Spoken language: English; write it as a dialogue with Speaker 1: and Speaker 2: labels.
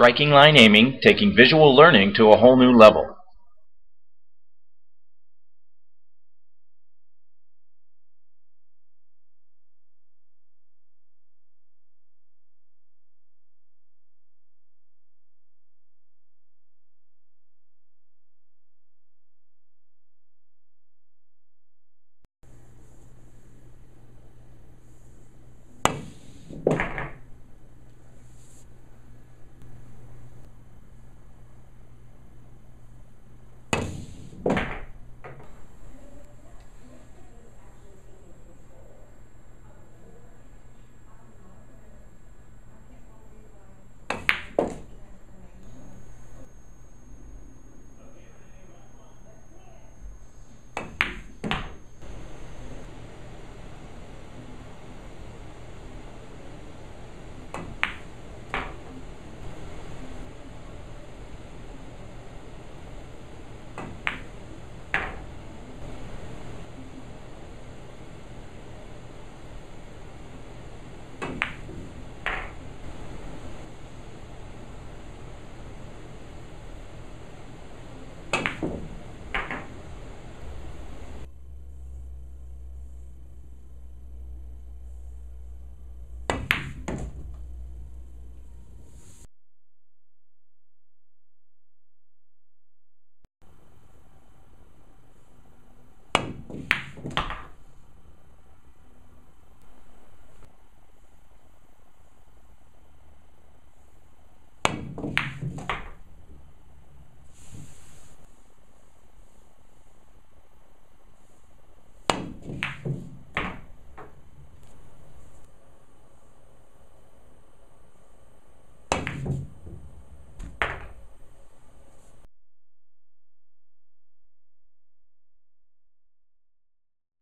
Speaker 1: striking line aiming, taking visual learning to a whole new level.